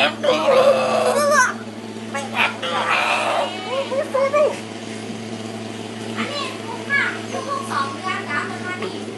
สองเดือนแล้วมันมาดี